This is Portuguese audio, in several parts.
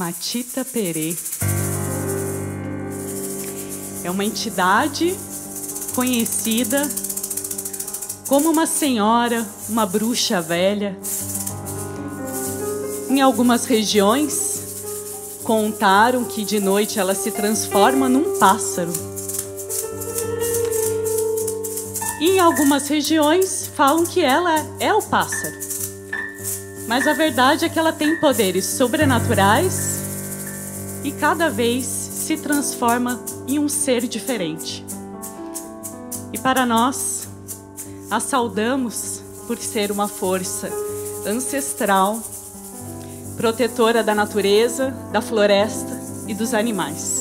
Matita Perê. É uma entidade conhecida como uma senhora, uma bruxa velha. Em algumas regiões, contaram que de noite ela se transforma num pássaro. E em algumas regiões falam que ela é o pássaro. Mas a verdade é que ela tem poderes sobrenaturais e cada vez se transforma em um ser diferente. E para nós, a saudamos por ser uma força ancestral, protetora da natureza, da floresta e dos animais.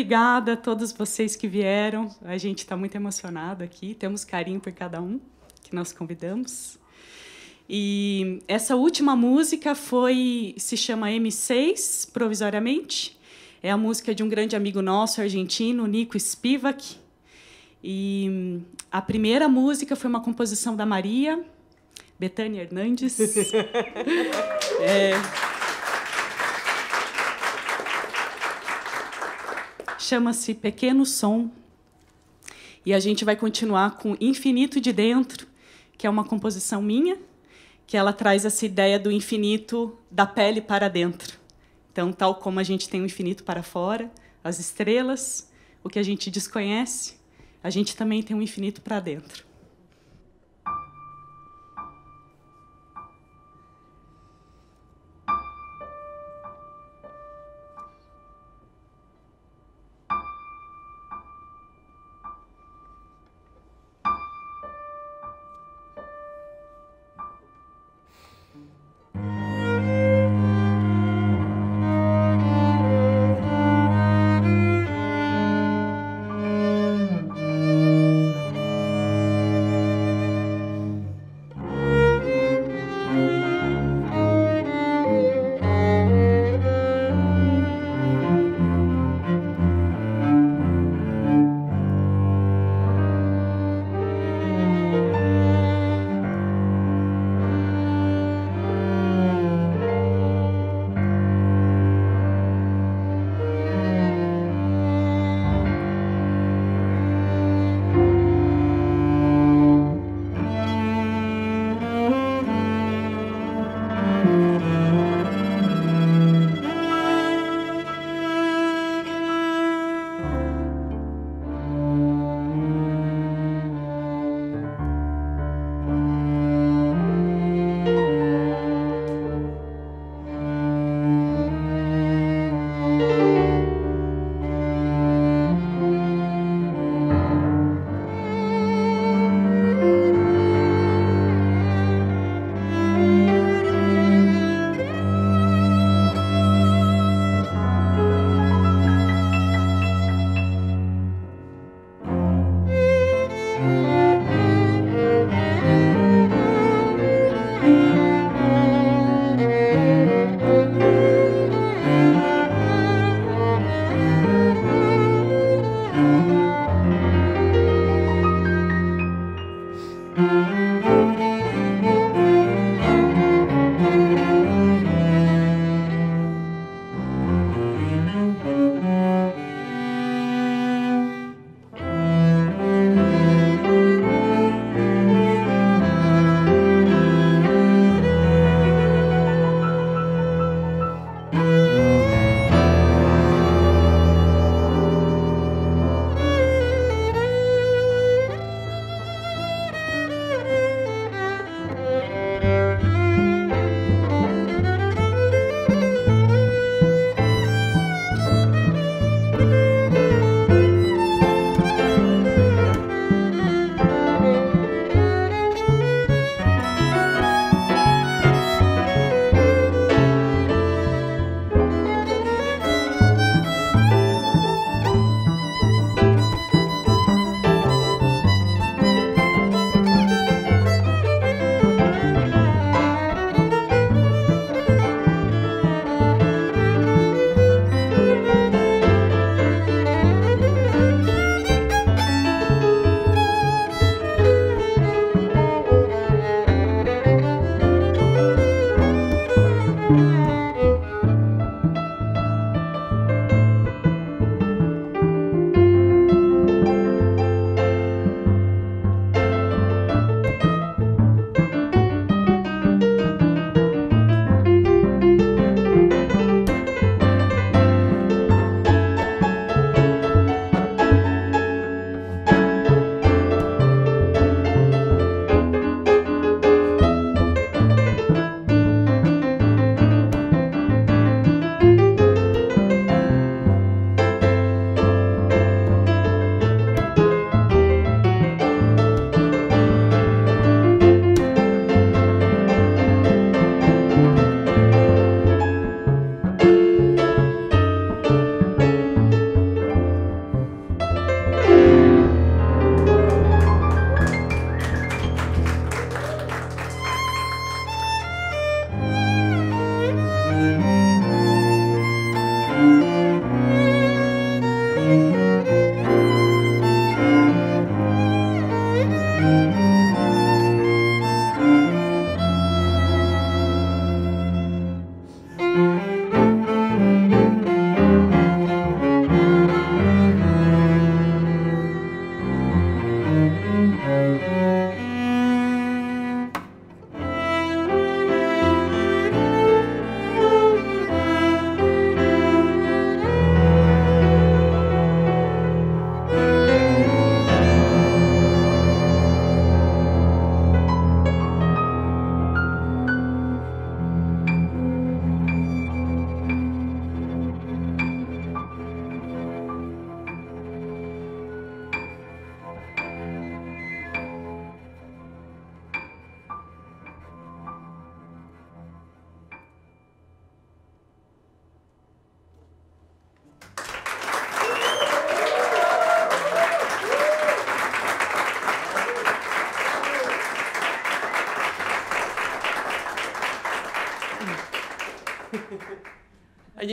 Obrigada a todos vocês que vieram. A gente está muito emocionado aqui. Temos carinho por cada um que nós convidamos. E essa última música foi se chama M6 provisoriamente. É a música de um grande amigo nosso argentino, Nico Spivak. E a primeira música foi uma composição da Maria Betânia Hernandes. é, Chama-se Pequeno Som. E a gente vai continuar com Infinito de Dentro, que é uma composição minha, que ela traz essa ideia do infinito da pele para dentro. Então, tal como a gente tem o infinito para fora, as estrelas, o que a gente desconhece, a gente também tem um infinito para dentro.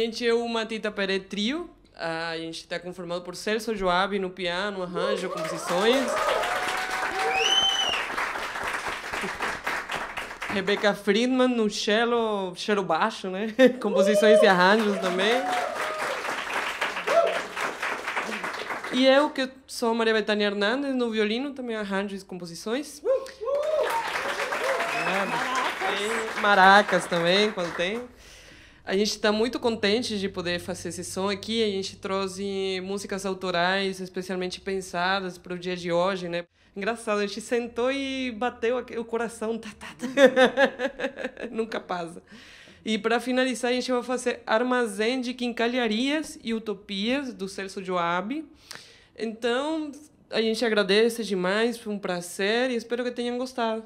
Gente é o Matita Pere Trio. A gente está conformado por Celso Joab no piano, arranjo, composições. Rebeca Friedman no cello, cello baixo, né? Composições e arranjos também. E eu, que sou Maria Bethânia Hernandes, no violino, também arranjos e composições. Maracas. Maracas também, quando tem. A gente está muito contente de poder fazer esse som aqui. A gente trouxe músicas autorais especialmente pensadas para o dia de hoje, né? Engraçado, a gente sentou e bateu o coração. Tá, tá, tá. Nunca passa. E para finalizar, a gente vai fazer Armazém de Quincalharias e Utopias, do Celso Joab. Então, a gente agradece demais, foi um prazer e espero que tenham gostado.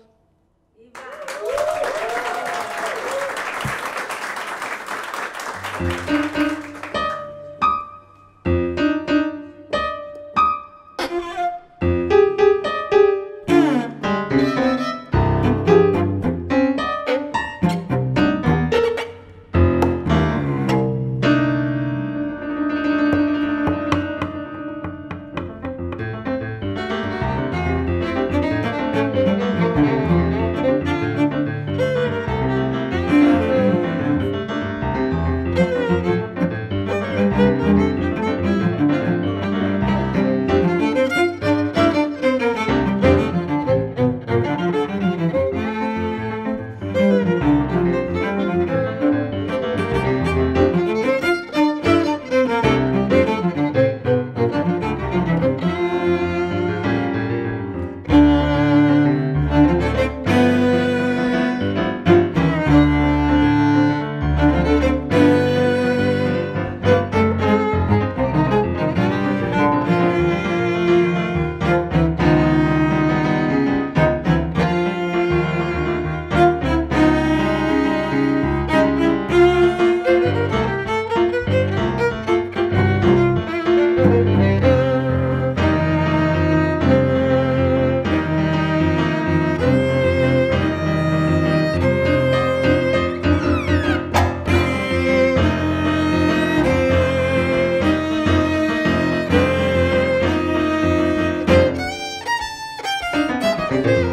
Música